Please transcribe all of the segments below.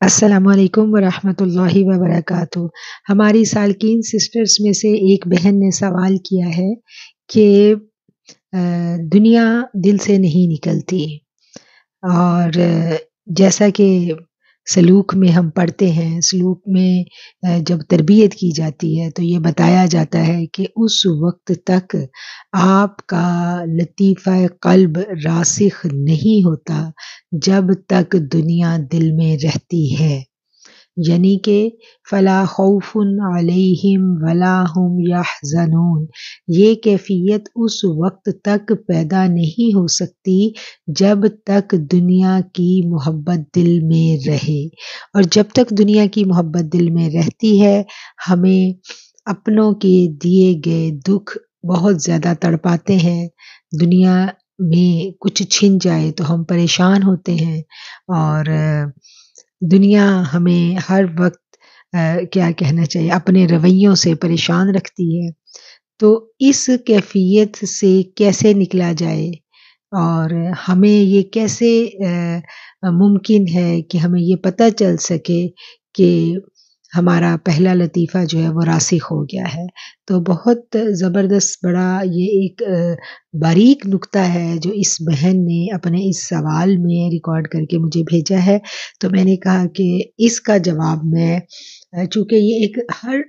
अस्सलामुअलैकुम वरहमतुल्लाहि वबरकातुहू। हमारी सालकीन सिस्टर्स में से एक बहन ने सवाल किया है कि दुनिया दिल से नहीं निकलती और जैसा कि सलूक में हम पढ़ते हैं, सलूक में जब तरबियत की जाती है तो ये बताया जाता है कि उस वक़्त तक आपका लतीफ़ा क़ल्ब रासिख़ नहीं होता जब तक दुनिया दिल में रहती है। यानी कि फ़ला खौफ़ुन अलैहिम वला हुम यहज़नून ये कैफ़ियत उस वक़्त तक पैदा नहीं हो सकती जब तक दुनिया की मोहब्बत दिल में रहे और जब तक दुनिया की मोहब्बत दिल में रहती है, हमें अपनों के दिए गए दुख बहुत ज़्यादा तड़पाते हैं। दुनिया में कुछ छिन जाए तो हम परेशान होते हैं और दुनिया हमें हर वक़्त क्या कहना चाहिए, अपने रवैयों से परेशान रखती है। तो इस कैफ़ियत से कैसे निकला जाए और हमें ये कैसे मुमकिन है कि हमें ये पता चल सके कि हमारा पहला लतीफ़ा जो है वो रासिख़ हो गया है। तो बहुत ज़बरदस्त बड़ा ये एक बारीक नुक्ता है जो इस बहन ने अपने इस सवाल में रिकॉर्ड करके मुझे भेजा है। तो मैंने कहा कि इसका जवाब मैं चूँकि ये एक हर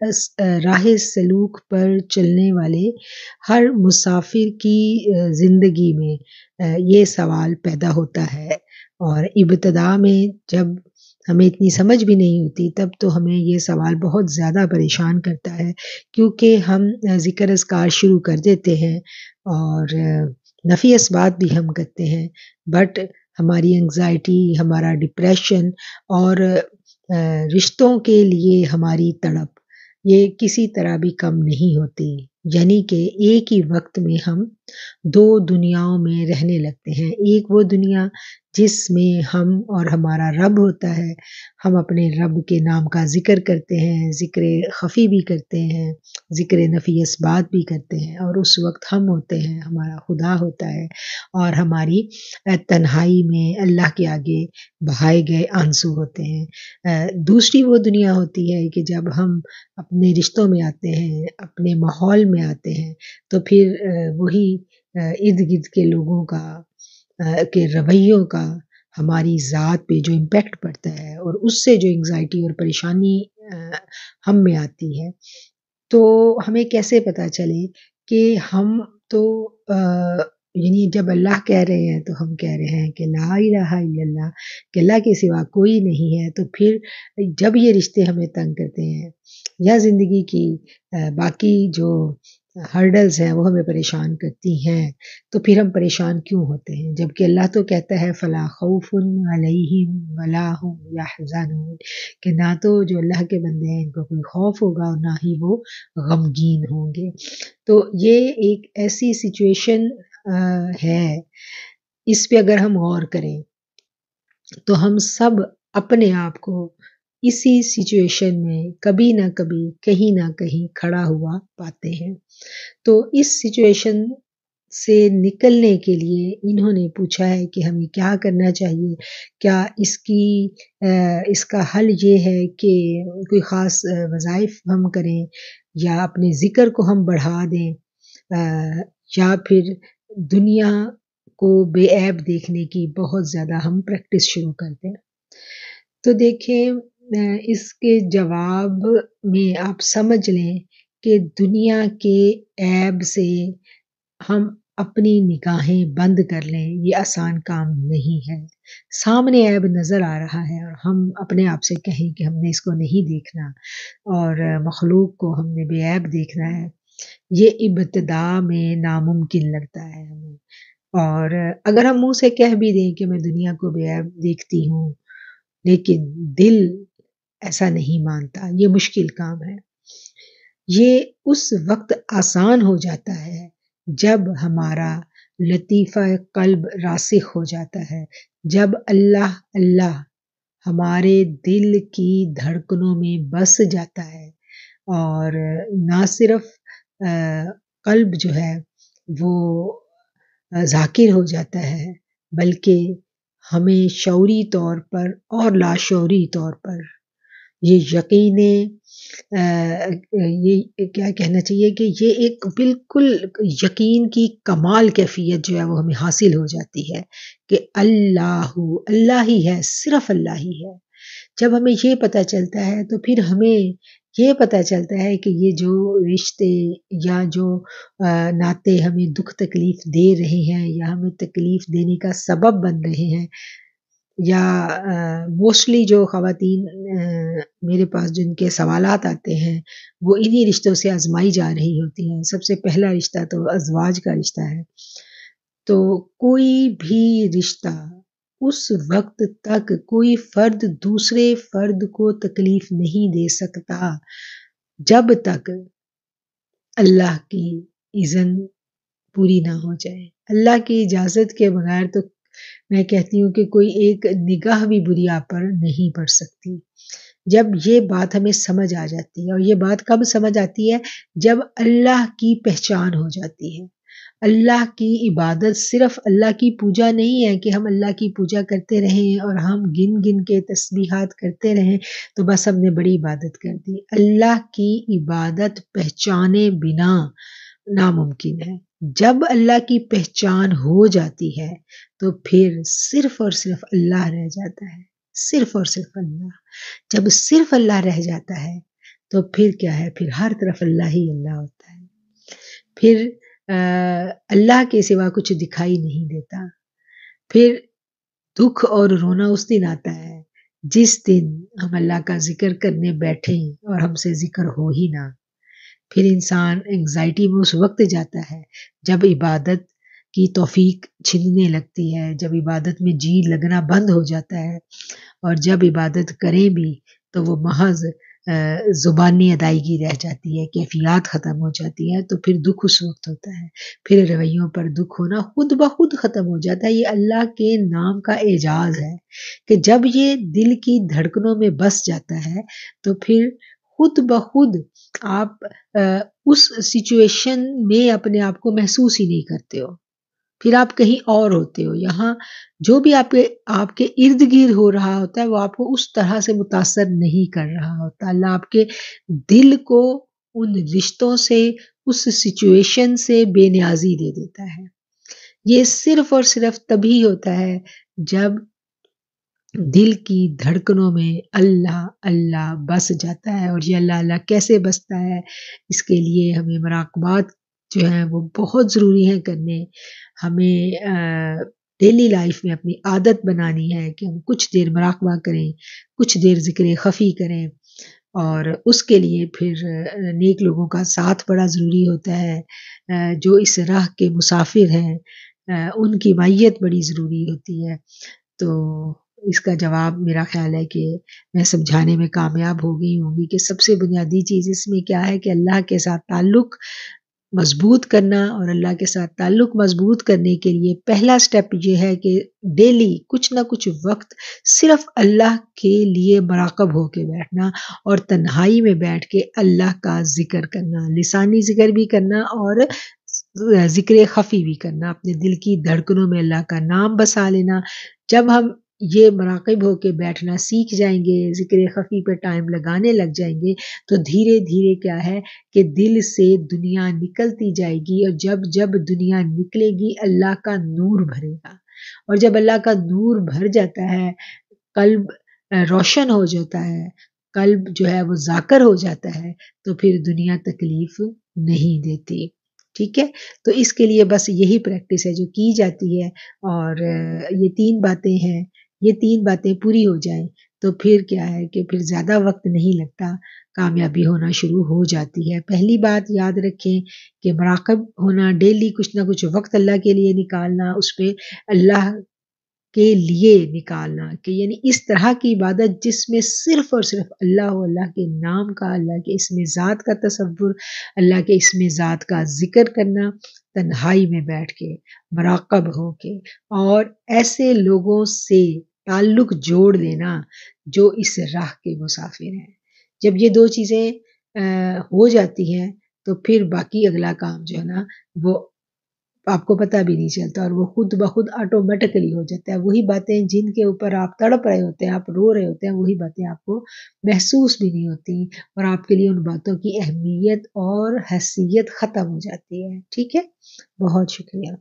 राह सलूक पर चलने वाले हर मुसाफ़िर की ज़िंदगी में ये सवाल पैदा होता है और इब्तदा में जब हमें इतनी समझ भी नहीं होती, तब तो हमें ये सवाल बहुत ज़्यादा परेशान करता है, क्योंकि हम ज़िक्र अज़कार शुरू कर देते हैं और नफ़ी इस्बात भी हम करते हैं बट हमारी एंग्ज़ायटी हमारा डिप्रेशन और रिश्तों के लिए हमारी तड़प, ये किसी तरह भी कम नहीं होती। यानी कि एक ही वक़्त में हम दो दुनियाओं में रहने लगते हैं। एक वो दुनिया जिसमें हम और हमारा रब होता है, हम अपने रब के नाम का ज़िक्र करते हैं, ज़िक्र ख़फ़ी भी करते हैं, ज़िक्र नफ़ी इस्बात भी करते हैं और उस वक़्त हम होते हैं, हमारा खुदा होता है और हमारी तन्हाई में अल्लाह के आगे बहाए गए आँसू होते हैं। दूसरी वो दुनिया होती है कि जब हम अपने रिश्तों में आते हैं, अपने माहौल में आते हैं, तो फिर वही इर्द-गिर्द के लोगों का के रवैयों का हमारी ज़ात पे जो इम्पैक्ट पड़ता है और उससे जो एंग्ज़ायटी और परेशानी हम में आती है, तो हमें कैसे पता चले कि हम तो यानी जब अल्लाह कह रहे हैं तो हम कह रहे हैं कि ला इलाहा इल्लल्लाह कि अल्लाह के सिवा कोई नहीं है, तो फिर जब ये रिश्ते हमें तंग करते हैं या ज़िंदगी की बाकी जो हर्डल्स हैं वो हमें परेशान करती हैं, तो फिर हम परेशान क्यों होते हैं? जबकि अल्लाह तो कहता है फ़ला खौफ़ुन अलैहिम वला हुम कि ना तो जो अल्लाह के बंदे हैं इनको कोई खौफ़ होगा और ना ही वो गमगीन होंगे। तो ये एक ऐसी सिचुएशन है, इस पे अगर हम गौर करें, तो हम सब अपने आप को इसी सिचुएशन में कभी ना कभी, कहीं ना कहीं खड़ा हुआ पाते हैं। तो इस सिचुएशन से निकलने के लिए इन्होंने पूछा है कि हमें क्या करना चाहिए? क्या इसकी इसका हल ये है कि कोई ख़ास वज़ाइफ हम करें या अपने ज़िक्र को हम बढ़ा दें या फिर दुनिया को बेऐब देखने की बहुत ज़्यादा हम प्रैक्टिस शुरू कर दें? तो देखें इसके जवाब में आप समझ लें कि दुनिया के ऐब से हम अपनी निगाहें बंद कर लें, ये आसान काम नहीं है। सामने ऐब नज़र आ रहा है और हम अपने आप से कहें कि हमने इसको नहीं देखना और मखलूक को हमने बेऐब देखना है, ये इब्तदा में नामुमकिन लगता है हमें। और अगर हम मुँह से कह भी दें कि मैं दुनिया को बेऐब देखती हूँ, लेकिन दिल ऐसा नहीं मानता, ये मुश्किल काम है। ये उस वक़्त आसान हो जाता है जब हमारा लतीफ़ा क़ल्ब रासिख़ हो जाता है, जब अल्लाह अल्लाह हमारे दिल की धड़कनों में बस जाता है और ना सिर्फ़ क़ल्ब जो है वो ज़ाकिर हो जाता है, बल्कि हमें शौरी तौर पर और लाशौरी तौर पर ये यकीन ये क्या कहना चाहिए कि ये एक बिल्कुल यकीन की कमाल कैफियत जो है वो हमें हासिल हो जाती है कि अल्लाह अल्लाह ही है, सिर्फ़ अल्लाह ही है। जब हमें ये पता चलता है तो फिर हमें ये पता चलता है कि ये जो रिश्ते या जो नाते हमें दुख तकलीफ़ दे रहे हैं या हमें तकलीफ़ देने का सबब बन रहे हैं या मोस्टली जो ख़वातीन मेरे पास जिनके सवाल आते हैं, वो इन्हीं रिश्तों से आज़माई जा रही होती हैं। सबसे पहला रिश्ता तो अज़वाज का रिश्ता है। तो कोई भी रिश्ता उस वक्त तक कोई फ़र्द दूसरे फ़र्द को तकलीफ़ नहीं दे सकता, जब तक अल्लाह की इज़न पूरी ना हो जाए। अल्लाह की इजाज़त के बगैर तो मैं कहती हूँ कि कोई एक निगाह भी बुरी आप पर नहीं पड़ सकती। जब ये बात हमें समझ आ जाती है और ये बात कब समझ आती है? जब अल्लाह की पहचान हो जाती है। अल्लाह की इबादत सिर्फ़ अल्लाह की पूजा नहीं है कि हम अल्लाह की पूजा करते रहें और हम गिन गिन के तस्बीहात करते रहें तो बस हमने बड़ी इबादत कर दी। अल्लाह की इबादत पहचाने बिना नामुमकिन है। जब अल्लाह की पहचान हो जाती है तो फिर सिर्फ़ और सिर्फ़ अल्लाह रह जाता है। सिर्फ़ और सिर्फ़ अल्लाह। जब सिर्फ़ अल्लाह रह जाता है तो फिर क्या है? फिर हर तरफ़ अल्लाह ही अल्लाह होता है। फिर अल्लाह के सिवा कुछ दिखाई नहीं देता। फिर दुख और रोना उस दिन आता है, जिस दिन हम अल्लाह का ज़िक्र करने बैठे और हमसे ज़िक्र हो ही ना। फिर इंसान एंग्जाइटी में उस वक्त जाता है, जब इबादत की तौफीक छिनने लगती है, जब इबादत में जी लगना बंद हो जाता है और जब इबादत करें भी तो वो महज ज़ुबानी अदायगी रह जाती है, कैफियत ख़त्म हो जाती है तो फिर दुख उस वक्त होता है। फिर रवैयों पर दुख होना खुद ब खुद ख़त्म हो जाता है। ये अल्लाह के नाम का एजाज़ है कि जब ये दिल की धड़कनों में बस जाता है तो फिर खुद ब खुद आप उस सिचुएशन में अपने आप को महसूस ही नहीं करते हो। फिर आप कहीं और होते हो। यहाँ जो भी आपके आपके इर्द गिर्द हो रहा होता है, वो आपको उस तरह से मुतासर नहीं कर रहा होता। अल्लाह आपके दिल को उन रिश्तों से, उस सिचुएशन से बेनियाजी दे देता है। ये सिर्फ़ और सिर्फ़ तभी होता है जब दिल की धड़कनों में अल्लाह अल्लाह बस जाता है और ये अल्लाह अल्लाह कैसे बसता है? इसके लिए हमें मराकबात जो हैं वो बहुत ज़रूरी हैं करने। हमें डेली लाइफ में अपनी आदत बनानी है कि हम कुछ देर मराकबा करें, कुछ देर ज़िक्र खफ़ी करें और उसके लिए फिर नेक लोगों का साथ बड़ा ज़रूरी होता है। जो इस राह के मुसाफिर हैं उनकी मैत बड़ी ज़रूरी होती है। तो इसका जवाब मेरा ख्याल है कि मैं समझाने में कामयाब हो गई होंगी कि सबसे बुनियादी चीज़ इसमें क्या है कि अल्लाह के साथ ताल्लुक़ मज़बूत करना और अल्लाह के साथ ताल्लुक़ मज़बूत करने के लिए पहला स्टेप ये है कि डेली कुछ ना कुछ वक्त सिर्फ़ अल्लाह के लिए मराकब होके बैठना और तन्हाई में बैठ के अल्लाह का ज़िक्र करना, लिसानी ज़िक्र भी करना और ज़िक्र खफ़ी भी करना, अपने दिल की धड़कनों में अल्लाह का नाम बसा लेना। जब हम ये मराकब होके बैठना सीख जाएँगे, ज़िक्र खफ़ी पर टाइम लगाने लग जाएँगे तो धीरे धीरे क्या है कि दिल से दुनिया निकलती जाएगी और जब जब दुनिया निकलेगी, अल्लाह का नूर भरेगा। और जब अल्लाह का नूर भर जाता है, कल्ब रोशन हो जाता है, कल्ब जो है वो जाकर हो जाता है तो फिर दुनिया तकलीफ़ नहीं देती। ठीक है? तो इसके लिए बस यही प्रैक्टिस है जो की जाती है और ये तीन बातें हैं। ये तीन बातें पूरी हो जाएँ तो फिर क्या है कि फिर ज़्यादा वक्त नहीं लगता, कामयाबी होना शुरू हो जाती है। पहली बात याद रखें कि मराकब होना, डेली कुछ ना कुछ वक्त अल्लाह के लिए निकालना, उस पर अल्लाह के लिए निकालना कि यानी इस तरह की इबादत जिसमें सिर्फ़ और सिर्फ़ अल्लाह अल्लाह के नाम का, अल्लाह के इसमें ज़ात का तस्वुर, अल्लाह के इसमें ज़ात का ज़िक्र करना, तन्हाई में बैठ के मराकब हो के और ऐसे लोगों से ताल्लुक जोड़ देना जो इस राह के मुसाफिर हैं। जब ये दो चीज़ें हो जाती हैं तो फिर बाकी अगला काम जो है ना, वो आपको पता भी नहीं चलता और वो खुद ब खुद ऑटोमेटिकली हो जाता है। वही बातें जिनके ऊपर आप तड़प रहे होते हैं, आप रो रहे होते हैं, वही बातें आपको महसूस भी नहीं होती और आपके लिए उन बातों की अहमियत और हैसियत ख़त्म हो जाती है। ठीक है? बहुत शुक्रिया।